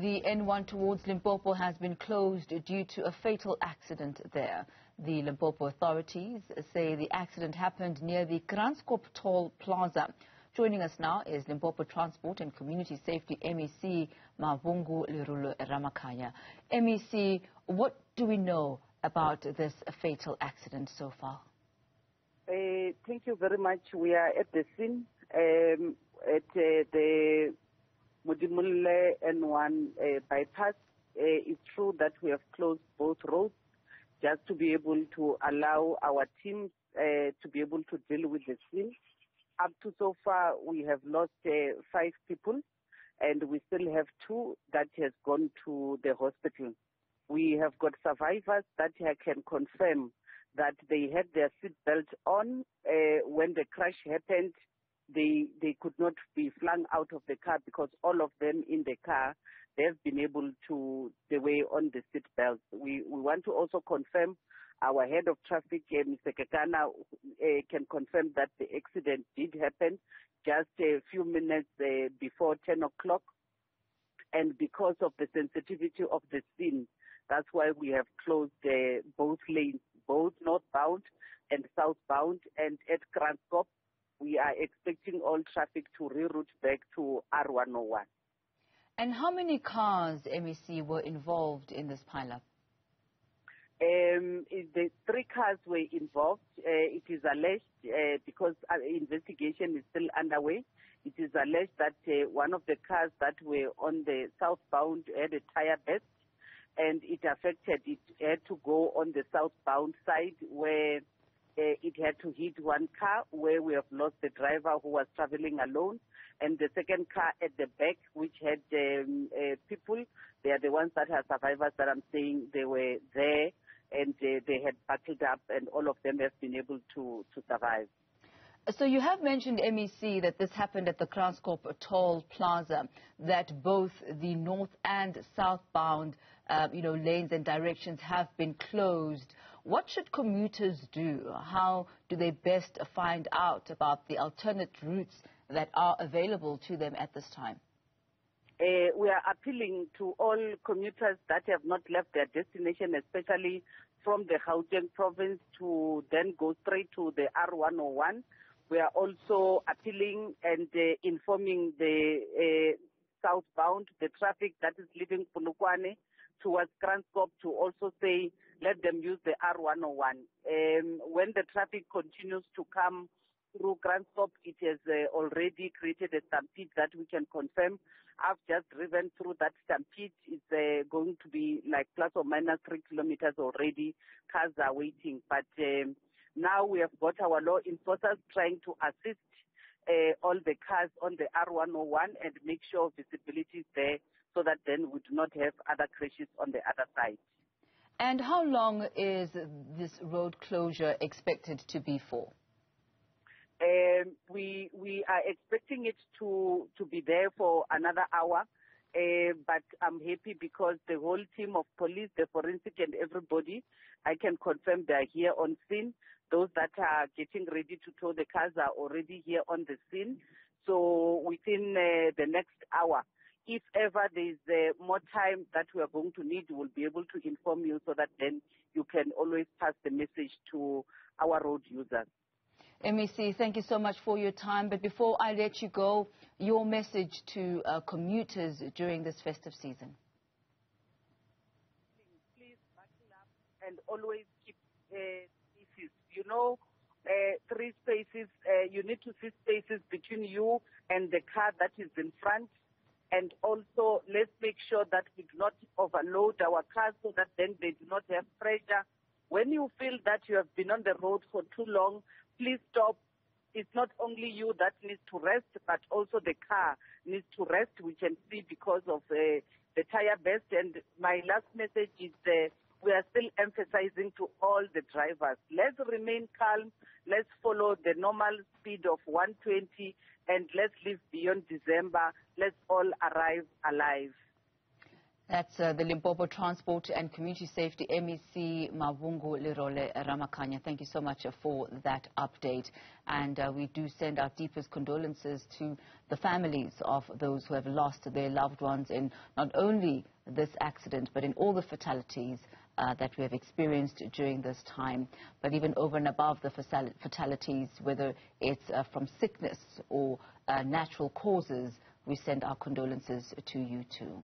The N1 towards Limpopo has been closed due to a fatal accident there. The Limpopo authorities say the accident happened near the Kranskop Toll Plaza. Joining us now is Limpopo Transport and Community Safety MEC Mavungu Lirulo Ramakhaya. MEC, what do we know about this fatal accident so far? Uh, thank you very much. We are at the scene um, at uh, the Modimolle N1 uh, bypass. Uh, it's true that we have closed both roads just to be able to allow our teams uh, to be able to deal with the scene. Up to so far, we have lost uh, five people, and we still have two that has gone to the hospital. We have got survivors that can confirm that they had their seatbelt on uh, when the crash happened. They they could not be flung out of the car because all of them in the car they've been able to the way on the seatbelt. We we want to also confirm our head of traffic, uh, Mr. Kekana, uh, can confirm that the accident did happen just a few minutes uh, before 10 o'clock. And because of the sensitivity of the scene, that's why we have closed both lanes, both northbound and southbound. And at Kranskop, we are expecting all traffic to reroute back to R101. And how many cars, MEC, were involved in this pileup? Um, the three cars were involved. Uh, it is alleged, uh, because uh, investigation is still underway, it is alleged that uh, one of the cars that were on the southbound had a tire burst and it affected it had to go on the southbound side where uh, it had to hit one car where we have lost the driver who was traveling alone and the second car at the back which had um, uh, people they are the ones that are survivors that i'm saying they were there and uh, they had buckled up and all of them have been able to to survive so you have mentioned, MEC, that this happened at the Kranskop Toll Plaza, that both the north and southbound, uh, you know, lanes and directions have been closed. What should commuters do? How do they best find out about the alternate routes that are available to them at this time? Uh, we are appealing to all commuters that have not left their destination, especially from the Gauteng province, to then go straight to the R101 we are also appealing and uh, informing the uh, southbound, the traffic that is leaving Polokwane towards Kranskop to also say let them use the R101. Um, when the traffic continues to come through Kranskop, it has uh, already created a stampede that we can confirm. I've just driven through that stampede. It's uh, going to be like plus or minus three kilometers already. Cars are waiting, but um, now we have got our law enforcers trying to assist uh, all the cars on the R101 and make sure visibility is there so that then we do not have other crashes on the other side. And how long is this road closure expected to be for? Um, we we are expecting it to to be there for another hour, uh, but I'm happy because the whole team of police, the forensic, and everybody, I can confirm they are here on scene. Those that are getting ready to tow the cars are already here on the scene. So within uh, the next hour, if ever there is uh, more time that we are going to need, we'll be able to inform you so that then you can always pass the message to our road users. MEC, thank you so much for your time. But before I let you go, your message to uh, commuters during this festive season. Please, please buckle up and always keep uh, you know, uh, three spaces, uh, you need to see spaces between you and the car that is in front. And also, let's make sure that we do not overload our cars so that then they do not have pressure. When you feel that you have been on the road for too long, please stop. It's not only you that needs to rest, but also the car needs to rest. We can see because of uh, the tire burst. And my last message is uh, we are still emphasizing to all the drivers, let's remain calm, let's follow the normal speed of 120, and let's live beyond December. Let's all arrive alive. That's uh, the Limpopo Transport and Community Safety MEC Mavungu Lirole Ramakanya. Thank you so much for that update. And uh, we do send our deepest condolences to the families of those who have lost their loved ones in not only this accident, but in all the fatalities uh, that we have experienced during this time. But even over and above the fatalities, whether it's uh, from sickness or uh, natural causes, we send our condolences to you too.